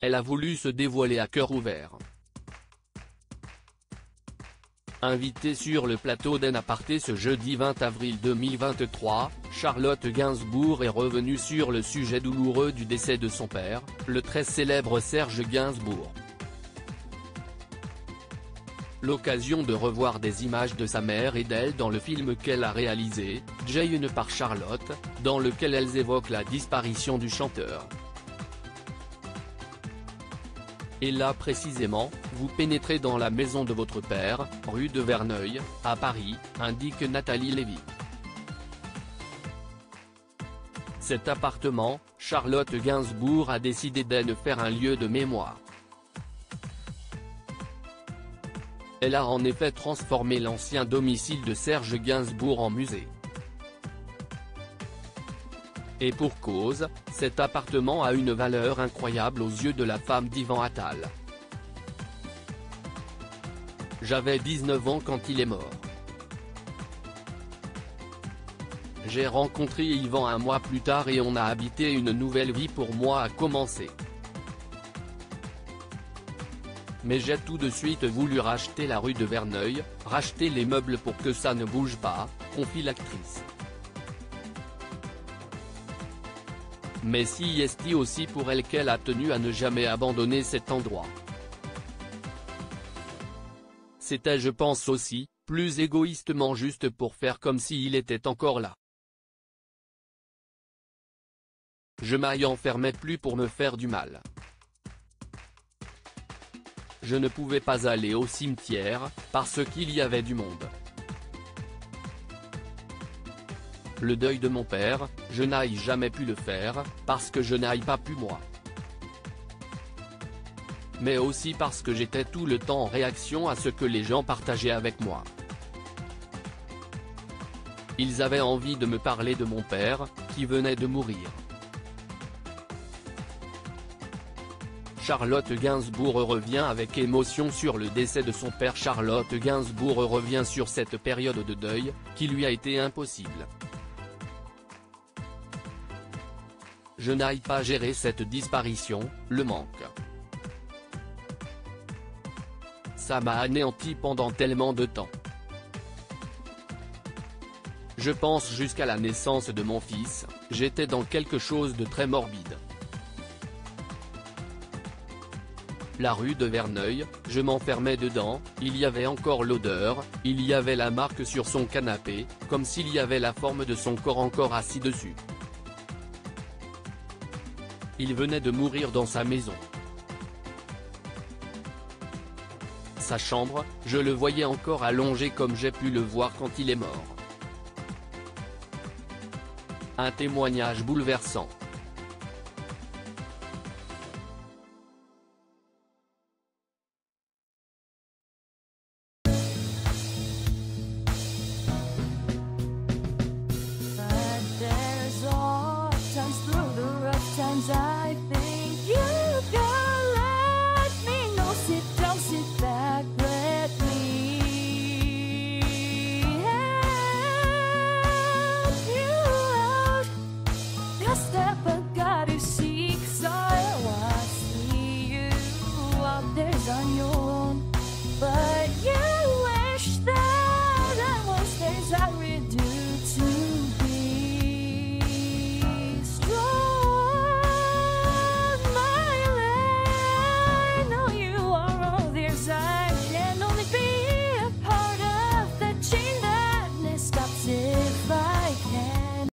elle a voulu se dévoiler à cœur ouvert. Invitée sur le plateau d'En Aparté ce jeudi 20 avril 2023, Charlotte Gainsbourg est revenue sur le sujet douloureux du décès de son père, le très célèbre Serge Gainsbourg. L'occasion de revoir des images de sa mère et d'elle dans le film qu'elle a réalisé, Jane par Charlotte, dans lequel elles évoquent la disparition du chanteur. Et là précisément, vous pénétrez dans la maison de votre père, rue de Verneuil, à Paris, indique Nathalie Lévy. Cet appartement, Charlotte Gainsbourg a décidé d'en faire un lieu de mémoire. Elle a en effet transformé l'ancien domicile de Serge Gainsbourg en musée. Et pour cause, cet appartement a une valeur incroyable aux yeux de la femme d'Ivan Attal. J'avais 19 ans quand il est mort. J'ai rencontré Yvan un mois plus tard et on a habité une nouvelle vie pour moi à commencer. Mais j'ai tout de suite voulu racheter la rue de Verneuil, racheter les meubles pour que ça ne bouge pas, confie l'actrice. Mais si est aussi pour elle qu'elle a tenu à ne jamais abandonner cet endroit. C'était je pense aussi, plus égoïstement juste pour faire comme s'il était encore là. Je m'y enfermais plus pour me faire du mal. Je ne pouvais pas aller au cimetière, parce qu'il y avait du monde. Le deuil de mon père, je n'aille jamais pu le faire, parce que je n'aille pas pu moi. Mais aussi parce que j'étais tout le temps en réaction à ce que les gens partageaient avec moi. Ils avaient envie de me parler de mon père, qui venait de mourir. Charlotte Gainsbourg revient avec émotion sur le décès de son père Charlotte Gainsbourg revient sur cette période de deuil, qui lui a été impossible. Je n'aille pas gérer cette disparition, le manque. Ça m'a anéanti pendant tellement de temps. Je pense jusqu'à la naissance de mon fils, j'étais dans quelque chose de très morbide. La rue de Verneuil, je m'enfermais dedans, il y avait encore l'odeur, il y avait la marque sur son canapé, comme s'il y avait la forme de son corps encore assis dessus. Il venait de mourir dans sa maison. Sa chambre, je le voyais encore allongé comme j'ai pu le voir quand il est mort. Un témoignage bouleversant.